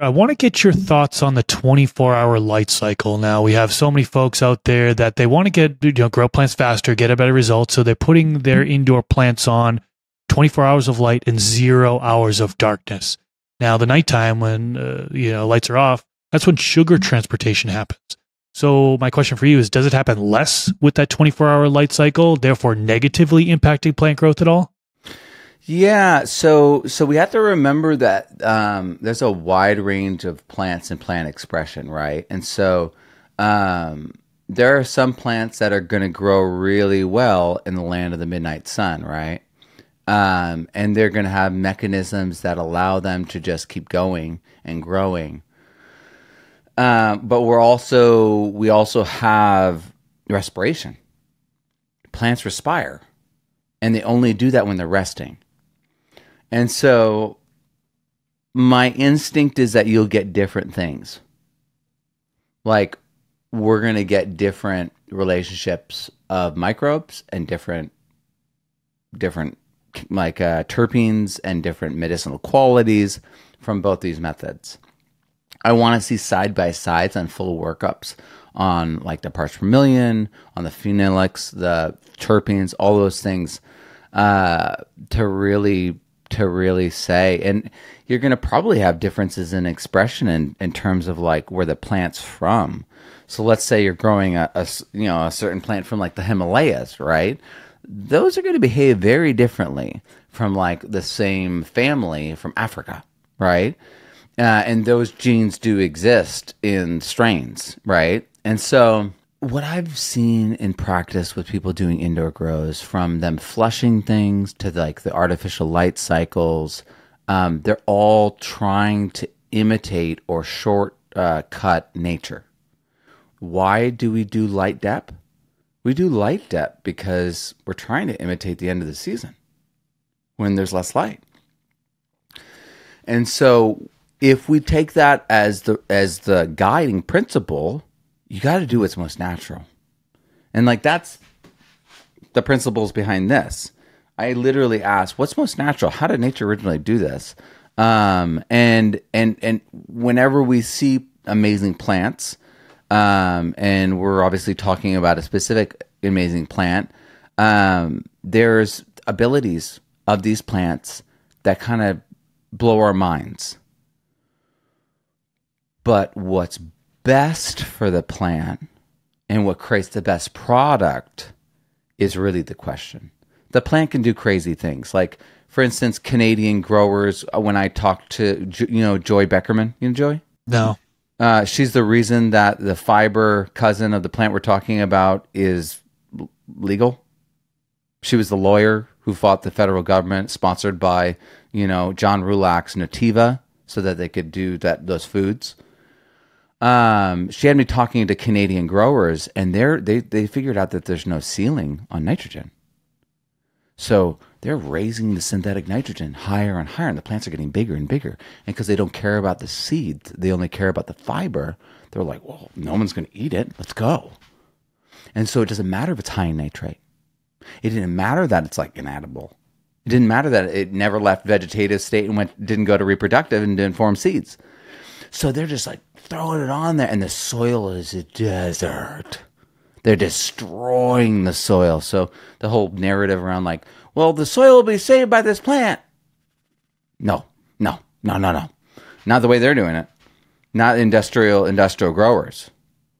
I want to get your thoughts on the 24 hour light cycle. Now we have so many folks out there that they want to get, you know, grow plants faster, get a better result. So they're putting their indoor plants on 24 hours of light and zero hours of darkness. Now the nighttime when, uh, you know, lights are off, that's when sugar transportation happens. So my question for you is, does it happen less with that 24 hour light cycle, therefore negatively impacting plant growth at all? Yeah, so so we have to remember that um, there's a wide range of plants and plant expression, right? And so um, there are some plants that are going to grow really well in the land of the midnight sun, right? Um, and they're going to have mechanisms that allow them to just keep going and growing. Um, but we're also we also have respiration. Plants respire, and they only do that when they're resting. And so my instinct is that you'll get different things. Like we're going to get different relationships of microbes and different different like uh, terpenes and different medicinal qualities from both these methods. I want to see side by sides on full workups on like the parts per million, on the phenolics, the terpenes, all those things uh, to really to really say. And you're going to probably have differences in expression in, in terms of like where the plant's from. So let's say you're growing a, a you know a certain plant from like the Himalayas, right? Those are going to behave very differently from like the same family from Africa, right? Uh, and those genes do exist in strains, right? And so what I've seen in practice with people doing indoor grows, from them flushing things to like the artificial light cycles, um, they're all trying to imitate or short uh, cut nature. Why do we do light dep? We do light dep because we're trying to imitate the end of the season when there's less light. And so if we take that as the as the guiding principle, you got to do what's most natural. And like that's the principles behind this. I literally asked, what's most natural? How did nature originally do this? Um, and and and whenever we see amazing plants, um, and we're obviously talking about a specific amazing plant, um, there's abilities of these plants that kind of blow our minds. But what's best for the plant and what creates the best product is really the question. The plant can do crazy things. Like, for instance, Canadian growers, uh, when I talked to, you know, Joy Beckerman, you know, Joy? No. Uh, she's the reason that the fiber cousin of the plant we're talking about is legal. She was the lawyer who fought the federal government, sponsored by, you know, John Roulac's Nutiva, so that they could do that those foods um, she had me talking to Canadian growers, and they're they they figured out that there's no ceiling on nitrogen. So they're raising the synthetic nitrogen higher and higher, and the plants are getting bigger and bigger. And because they don't care about the seed, they only care about the fiber. They're like, well, no one's going to eat it. Let's go. And so it doesn't matter if it's high in nitrate. It didn't matter that it's like inedible. It didn't matter that it never left vegetative state and went didn't go to reproductive and didn't form seeds. So they're just like throwing it on there, and the soil is a desert. They're destroying the soil. So the whole narrative around like, well, the soil will be saved by this plant. No, no, no, no, no. Not the way they're doing it. Not industrial industrial growers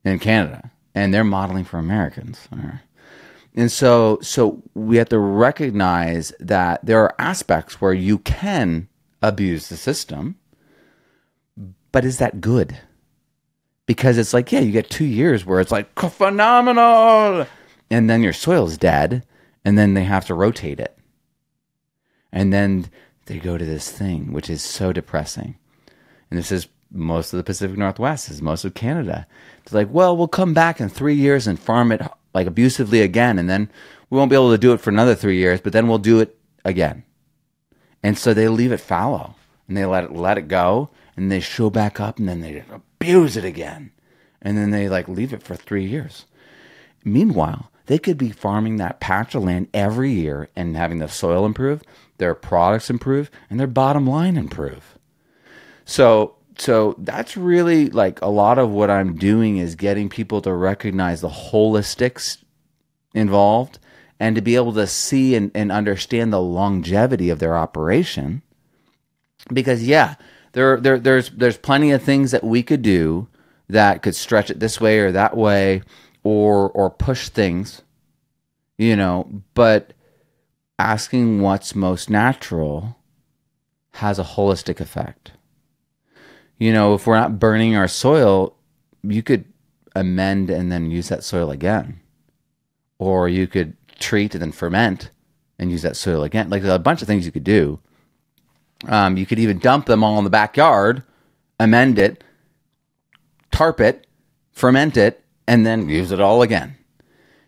in Canada, and they're modeling for Americans. And so, so we have to recognize that there are aspects where you can abuse the system but is that good? Because it's like, yeah, you get two years where it's like phenomenal, and then your soil's dead, and then they have to rotate it. And then they go to this thing, which is so depressing. And this is most of the Pacific Northwest, is most of Canada. It's like, well, we'll come back in three years and farm it like abusively again, and then we won't be able to do it for another three years, but then we'll do it again. And so they leave it fallow and they let it let it go, and they show back up and then they abuse it again. And then they like leave it for three years. Meanwhile, they could be farming that patch of land every year and having the soil improve, their products improve, and their bottom line improve. So so that's really like a lot of what I'm doing is getting people to recognize the holistics involved and to be able to see and, and understand the longevity of their operation. Because yeah, there, there there's there's plenty of things that we could do that could stretch it this way or that way or or push things, you know, but asking what's most natural has a holistic effect. You know, if we're not burning our soil, you could amend and then use that soil again. Or you could treat and then ferment and use that soil again. Like there's a bunch of things you could do. Um, you could even dump them all in the backyard, amend it, tarp it, ferment it, and then use it all again.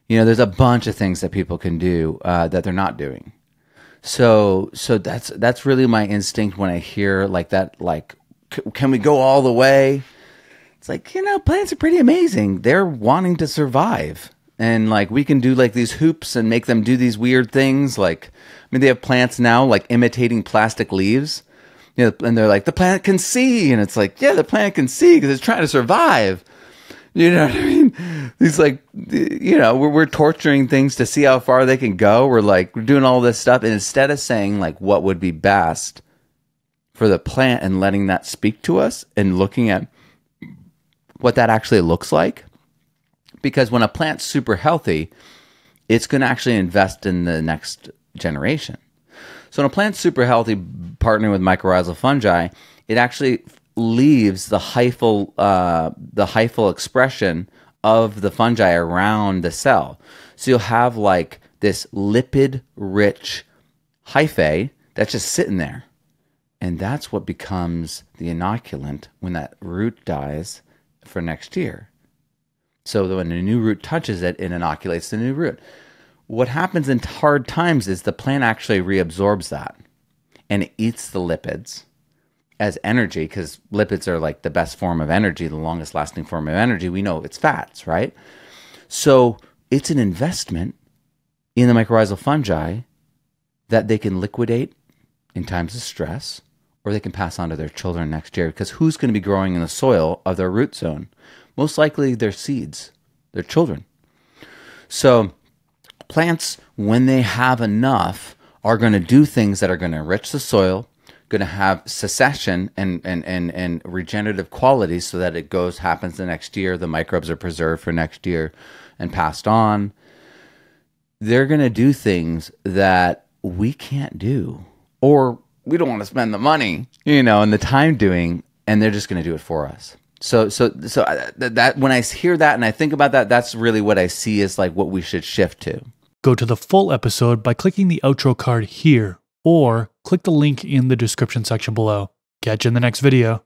You know, there's a bunch of things that people can do uh, that they're not doing. So, so that's that's really my instinct when I hear like that. Like, can we go all the way? It's like you know, plants are pretty amazing. They're wanting to survive, and like we can do like these hoops and make them do these weird things. Like, I mean, they have plants now like imitating plastic leaves. You know, and they're like the plant can see, and it's like yeah, the plant can see because it's trying to survive. You know what I mean? He's like, you know, we're, we're torturing things to see how far they can go. We're like, we're doing all this stuff. And instead of saying, like, what would be best for the plant and letting that speak to us and looking at what that actually looks like. Because when a plant's super healthy, it's going to actually invest in the next generation. So when a plant's super healthy, partnering with mycorrhizal fungi, it actually leaves the hyphal uh, the hyphal expression of the fungi around the cell. So you'll have like this lipid rich hyphae that's just sitting there. And that's what becomes the inoculant when that root dies for next year. So when a new root touches it, it inoculates the new root. What happens in hard times is the plant actually reabsorbs that and it eats the lipids as energy because lipids are like the best form of energy, the longest lasting form of energy. We know it's fats, right? So it's an investment in the mycorrhizal fungi that they can liquidate in times of stress or they can pass on to their children next year because who's going to be growing in the soil of their root zone? Most likely their seeds, their children. So plants, when they have enough, are going to do things that are going to enrich the soil, going to have succession and, and, and, and regenerative qualities so that it goes happens the next year the microbes are preserved for next year and passed on they're going to do things that we can't do or we don't want to spend the money you know and the time doing and they're just going to do it for us so so so uh, that, that when i hear that and i think about that that's really what i see is like what we should shift to Go to the full episode by clicking the outro card here or click the link in the description section below. Catch you in the next video.